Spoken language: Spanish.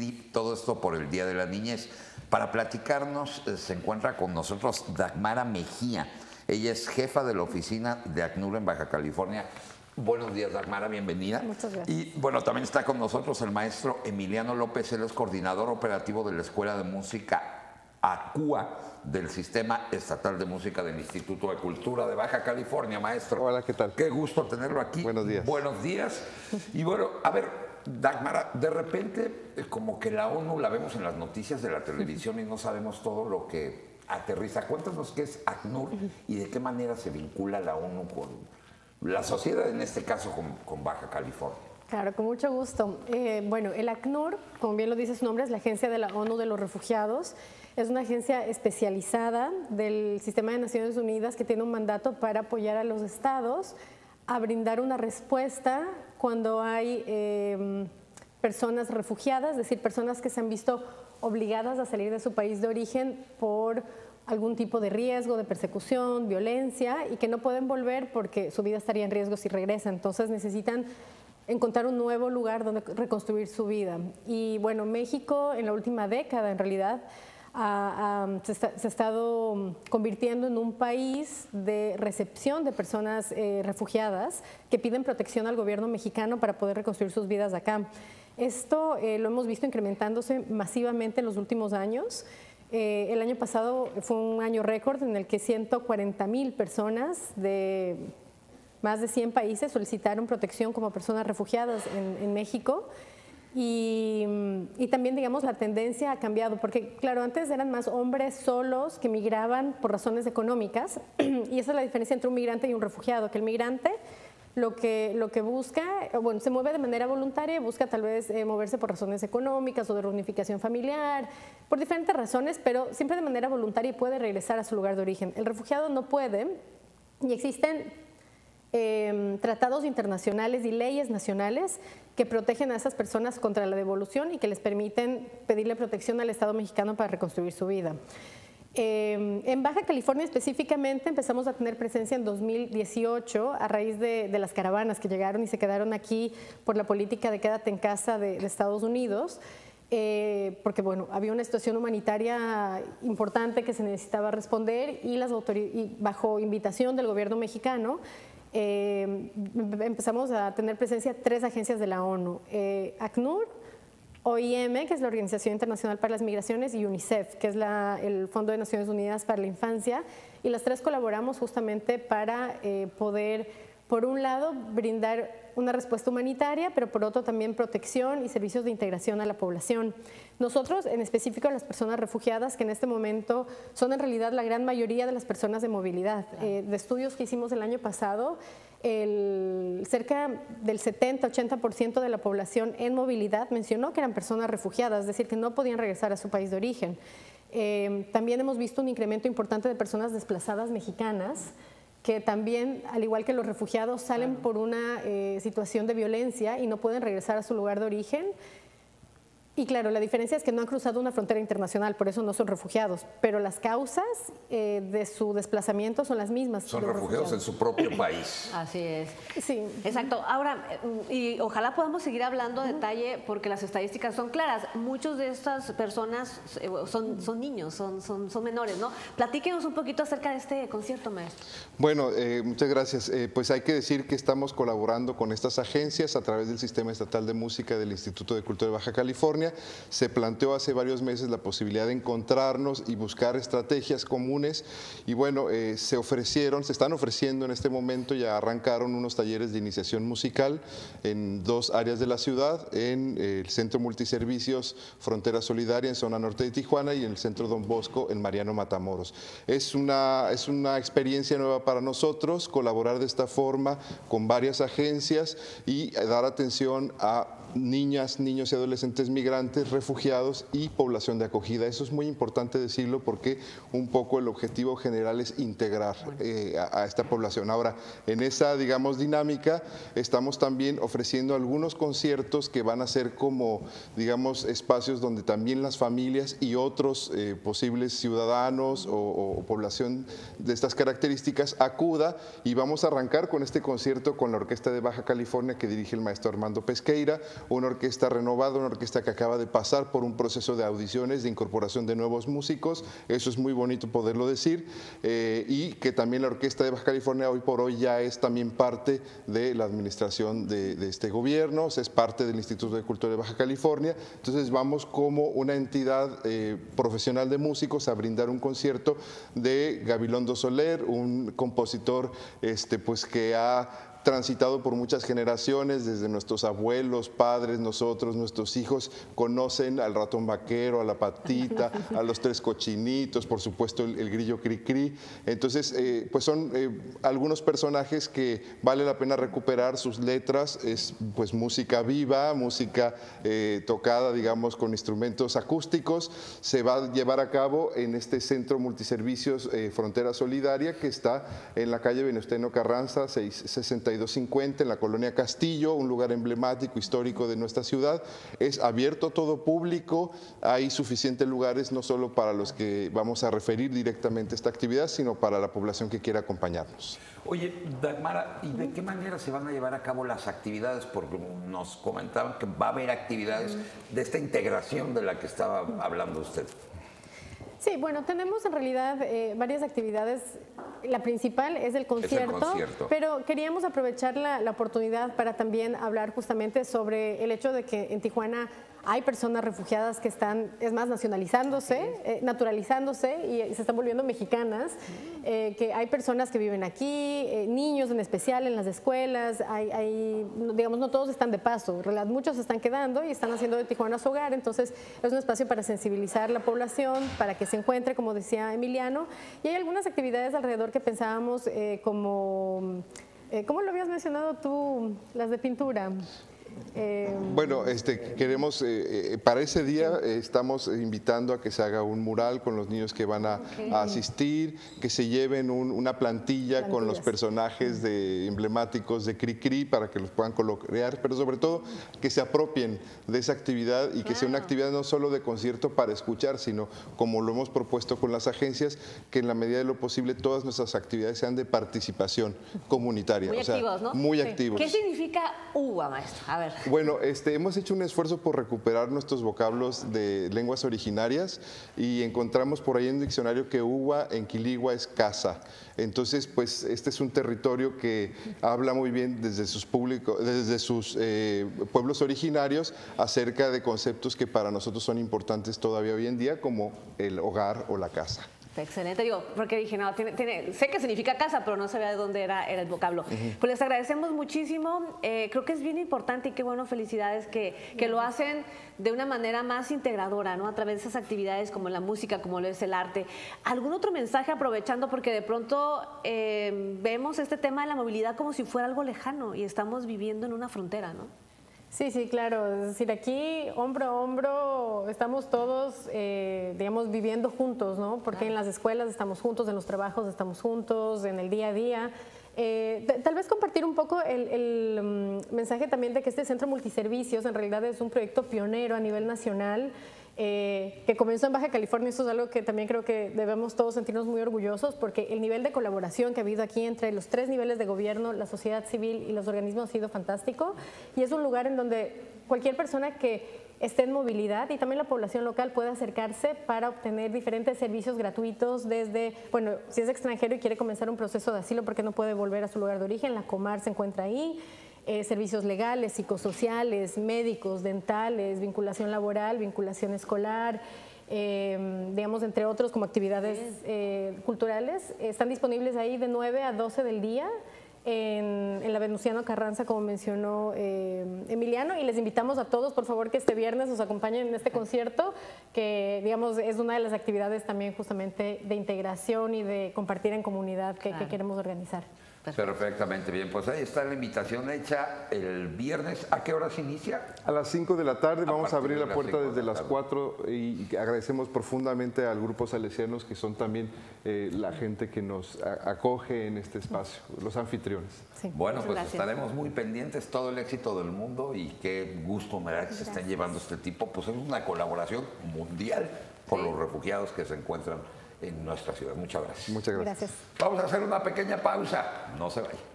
Y todo esto por el Día de la Niñez. Para platicarnos eh, se encuentra con nosotros Dagmara Mejía. Ella es jefa de la oficina de ACNUR en Baja California. Buenos días, Dagmara, bienvenida. Muchas gracias. Y bueno, también está con nosotros el maestro Emiliano López, él es coordinador operativo de la Escuela de Música ACUA del Sistema Estatal de Música del Instituto de Cultura de Baja California, maestro. Hola, ¿qué tal? Qué gusto tenerlo aquí. Buenos días. Buenos días. Y bueno, a ver, Dagmara, de repente eh, como que la ONU la vemos en las noticias de la televisión y no sabemos todo lo que aterriza. Cuéntanos qué es ACNUR y de qué manera se vincula la ONU con la sociedad, en este caso con, Baja California. Claro, con mucho gusto. Eh, bueno, el ACNUR, como bien lo dice su nombre, es la Agencia de la ONU de los Refugiados. Es una agencia especializada del Sistema de Naciones Unidas que tiene un mandato para apoyar a los estados a brindar una respuesta cuando hay eh, personas refugiadas, es decir, personas que se han visto obligadas a salir de su país de origen por algún tipo de riesgo, de persecución, violencia y que no pueden volver porque su vida estaría en riesgo si regresan. Entonces necesitan encontrar un nuevo lugar donde reconstruir su vida. Y bueno, México en la última década en realidad ha, ha, se, está, se, ha estado convirtiendo en un país de recepción de personas eh, refugiadas que piden protección al gobierno mexicano para poder reconstruir sus vidas acá. Esto eh, lo hemos visto incrementándose masivamente en los últimos años. Eh, el año pasado fue un año récord en el que 140 mil personas de más de 100 países solicitaron protección como personas refugiadas en, en México. Y, y, también, digamos, la tendencia ha cambiado, porque, claro, antes eran más hombres solos que migraban por razones económicas, y esa es la diferencia entre un migrante y un refugiado, que el migrante lo que, lo que busca, bueno, se mueve de manera voluntaria, busca tal vez eh, moverse por razones económicas o de reunificación familiar, por diferentes razones, pero siempre de manera voluntaria y puede regresar a su lugar de origen. El refugiado no puede, y existen eh, tratados internacionales y leyes nacionales que protegen a esas personas contra la devolución y que les permiten pedirle protección al Estado mexicano para reconstruir su vida. Eh, en Baja California específicamente empezamos a tener presencia en 2018 a raíz de, de, las caravanas que llegaron y se quedaron aquí por la política de quédate en casa de, de Estados Unidos. Eh, porque bueno, había una situación humanitaria importante que se necesitaba responder y, las y bajo invitación del gobierno mexicano eh, empezamos a tener presencia tres agencias de la ONU, eh, ACNUR, OIM, que es la Organización Internacional para las Migraciones, y UNICEF, que es la, el Fondo de Naciones Unidas para la Infancia, y las tres colaboramos justamente para eh, poder, por un lado, brindar una respuesta humanitaria, pero por otro también protección y servicios de integración a la población. Nosotros, en específico las personas refugiadas, que en este momento son en realidad la gran mayoría de las personas de movilidad. Eh, de estudios que hicimos el año pasado, el, cerca del 70-80% de la población en movilidad mencionó que eran personas refugiadas, es decir, que no podían regresar a su país de origen. Eh, también hemos visto un incremento importante de personas desplazadas mexicanas que también, al igual que los refugiados, salen por una eh, situación de violencia y no pueden regresar a su lugar de origen y claro, la diferencia es que no han cruzado una frontera internacional, por eso no son refugiados, pero las causas eh, de su desplazamiento son las mismas. Son refugiados, refugiados, en su propio país. Así es. Sí. Exacto. Ahora, y ojalá podamos seguir hablando a detalle porque las estadísticas son claras. Muchos de estas personas eh, son, son niños, son, son, son menores, ¿no? Platíquenos un poquito acerca de este concierto, maestro. Bueno, eh, muchas gracias. Eh, pues hay que decir que estamos colaborando con estas agencias a través del Sistema Estatal de Música del Instituto de Cultura de Baja California se planteó hace varios meses la posibilidad de encontrarnos y buscar estrategias comunes y bueno, eh, se ofrecieron, se están ofreciendo en este momento, ya arrancaron unos talleres de iniciación musical en dos áreas de la ciudad, en el Centro Multiservicios Frontera Solidaria en zona norte de Tijuana y en el Centro Don Bosco en Mariano Matamoros. Es una, es una experiencia nueva para nosotros, colaborar de esta forma con varias agencias y dar atención a niñas, niños y adolescentes migrantes, refugiados y población de acogida. Eso es muy importante decirlo porque un poco el objetivo general es integrar eh, a, a, esta población. Ahora, en esa, digamos, dinámica, estamos también ofreciendo algunos conciertos que van a ser como, digamos, espacios donde también las familias y otros eh, posibles ciudadanos o, o, población de estas características acuda y vamos a arrancar con este concierto con la Orquesta de Baja California que dirige el maestro Armando Pesqueira, una orquesta renovada, una orquesta que acaba de pasar por un proceso de audiciones, de incorporación de nuevos músicos, eso es muy bonito poderlo decir, eh, y que también la Orquesta de Baja California hoy por hoy ya es también parte de la administración de, este gobierno, es parte del Instituto de Cultura de Baja California, entonces vamos como una entidad eh, profesional de músicos a brindar un concierto de Gabilondo Soler, un compositor este, pues, que ha transitado por muchas generaciones, desde nuestros abuelos, padres, nosotros, nuestros hijos, conocen al ratón vaquero, a la patita, a los tres cochinitos, por supuesto el, grillo cri-cri. Entonces, eh, pues son eh, algunos personajes que vale la pena recuperar sus letras, es pues música viva, música eh, tocada, digamos, con instrumentos acústicos. Se va a llevar a cabo en este centro multiservicios Frontera Solidaria que está en la calle Venustiano Carranza, 660 250 en la colonia Castillo, un lugar emblemático, histórico de nuestra ciudad. Es abierto a todo público, hay suficientes lugares no solo para los que vamos a referir directamente esta actividad, sino para la población que quiera acompañarnos. Oye, Dagmara, ¿y de qué manera se van a llevar a cabo las actividades? Porque nos comentaban que va a haber actividades de esta integración de la que estaba hablando usted. Sí, bueno, tenemos en realidad eh, varias actividades. La principal es el concierto, pero queríamos aprovechar la, la oportunidad para también hablar justamente sobre el hecho de que en Tijuana hay personas refugiadas que están, es más, nacionalizándose, eh, naturalizándose y, se están volviendo mexicanas, eh, que hay personas que viven aquí, eh, niños en especial en las escuelas, hay, digamos, no todos están de paso, muchos están quedando y están haciendo de Tijuana su hogar, entonces es un espacio para sensibilizar la población, para que se encuentre, como decía Emiliano, y hay algunas actividades alrededor que pensábamos como... ¿Cómo lo habías mencionado tú, las de pintura? Eh, bueno, este, queremos, eh, eh, para ese día estamos invitando a que se haga un mural con los niños que van a, asistir, que se lleven una plantilla con los personajes de, emblemáticos de Cricri para que los puedan colorear, pero sobre todo que se apropien de esa actividad y que sea una actividad no solo de concierto para escuchar, sino como lo hemos propuesto con las agencias, que en la medida de lo posible todas nuestras actividades sean de participación comunitaria. Muy activos, ¿no? Muy activos. ¿Qué significa UBA, maestro? Bueno, este, hemos hecho un esfuerzo por recuperar nuestros vocablos de lenguas originarias y encontramos por ahí en el diccionario que uva en Quiligua es casa. Entonces, pues este es un territorio que habla muy bien desde sus, desde sus eh, pueblos originarios acerca de conceptos que para nosotros son importantes todavía hoy en día, como el hogar o la casa. Excelente, digo, porque dije, no, tiene, sé que significa casa, pero no sabía de dónde era, era el vocablo. Pues les agradecemos muchísimo, eh, creo que es bien importante y qué bueno, felicidades que, que, lo hacen de una manera más integradora, ¿no? A través de esas actividades como la música, como lo es el arte. ¿Algún otro mensaje aprovechando? Porque de pronto eh, vemos este tema de la movilidad como si fuera algo lejano y estamos viviendo en una frontera, ¿no? Sí, sí, claro. Es decir, aquí hombro a hombro estamos todos, eh, digamos, viviendo juntos, ¿no? Porque en las escuelas estamos juntos, en los trabajos estamos juntos, en el día a día. Eh, tal vez compartir un poco el, mm, mensaje también de que este centro multiservicios en realidad es un proyecto pionero a nivel nacional. Eh, que comenzó en Baja California. Eso es algo que también creo que debemos todos sentirnos muy orgullosos porque el nivel de colaboración que ha habido aquí entre los tres niveles de gobierno, la sociedad civil y los organismos ha sido fantástico y es un lugar en donde cualquier persona que esté en movilidad y también la población local puede acercarse para obtener diferentes servicios gratuitos desde, bueno, si es extranjero y quiere comenzar un proceso de asilo porque no puede volver a su lugar de origen, la Comar se encuentra ahí. Eh, servicios legales, psicosociales, médicos, dentales, vinculación laboral, vinculación escolar, eh, digamos, entre otros como actividades eh, culturales. Están disponibles ahí de 9 a 12 del día. En, en, la Venustiano Carranza, como mencionó Emiliano, y les invitamos a todos, por favor, que este viernes nos acompañen en este concierto, que, digamos, es una de las actividades también justamente de integración y de compartir en comunidad que queremos organizar. Perfectamente bien, pues ahí está la invitación hecha el viernes. ¿A qué hora se inicia? A las 5 de la tarde, vamos a abrir la puerta desde las 4 y agradecemos profundamente al grupo Salesianos que son también eh, la gente que nos acoge en este espacio, los anfitriones. Bueno, pues estaremos muy pendientes, todo el éxito del mundo y qué gusto me da que se estén llevando este tipo, pues es una colaboración mundial por los refugiados que se encuentran en nuestra ciudad. Muchas gracias. Muchas gracias. Vamos a hacer una pequeña pausa. No se vayan.